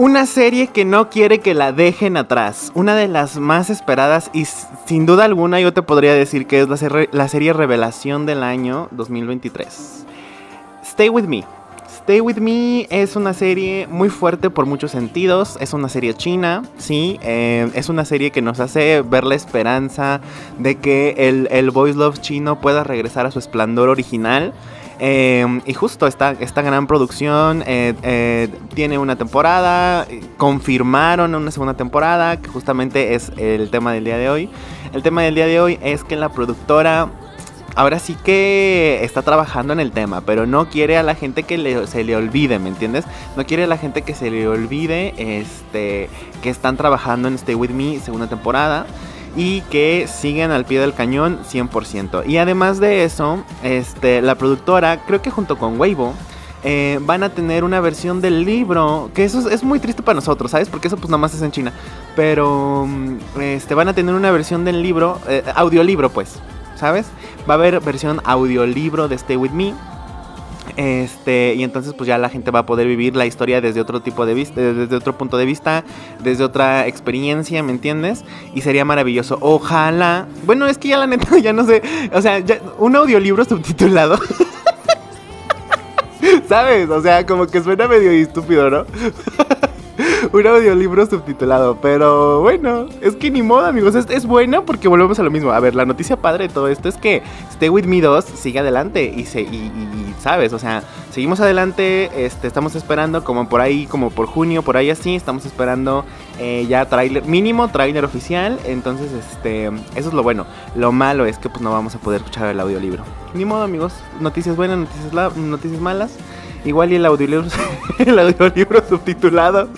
Una serie que no quiere que la dejen atrás. Una de las más esperadas y sin duda alguna yo te podría decir que es la, serie revelación del año 2023. Stay With Me. Stay With Me es una serie muy fuerte por muchos sentidos. Es una serie china, sí. Eh, es una serie que nos hace ver la esperanza de que el, el Love chino pueda regresar a su esplendor original. Em, y justo esta, esta gran producción eh, eh, tiene una temporada, confirmaron una segunda temporada, que justamente es el tema del día de hoy. El tema del día de hoy es que la productora ahora sí que está trabajando en el tema, pero no quiere a la gente que se le olvide, ¿me entiendes? No quiere a la gente que se le olvide este, que están trabajando en Stay With Me segunda temporada y que siguen al pie del cañón 100%. Y además de eso, este, la productora, creo que junto con Weibo, eh, van a tener una versión del libro, que eso es, muy triste para nosotros, ¿sabes? Porque eso pues nada más es en China. Pero mm, este, van a tener una versión del libro, eh, audiolibro pues, ¿sabes? Va a haber versión audiolibro de Stay With Me. Este, y entonces pues ya la gente va a poder vivir la historia desde otro tipo de vista, desde otro punto de vista, desde otra experiencia, ¿me entiendes? Y sería maravilloso. Ojalá. Bueno, es que ya la neta ya no sé, o sea, un audiolibro subtitulado. ¿Sabes? O sea, como que suena medio estúpido, ¿no? un audiolibro subtitulado. Pero bueno, es que ni modo, amigos. Es, es bueno porque volvemos a lo mismo. A ver, la noticia padre de todo esto es que Stay With Me 2 sigue adelante y, se, y, ¿sabes? O sea, seguimos adelante. Este, estamos esperando como por ahí, como por junio, por ahí así. Estamos esperando eh, ya trailer, mínimo trailer oficial. Entonces, este, eso es lo bueno. Lo malo es que pues no vamos a poder escuchar el audiolibro. Ni modo, amigos. Noticias buenas, noticias, noticias malas. Igual y el audiolibro, el audiolibro subtitulado.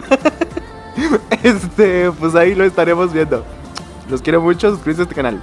este, pues ahí lo estaremos viendo. Los quiero mucho, suscríbete a este canal.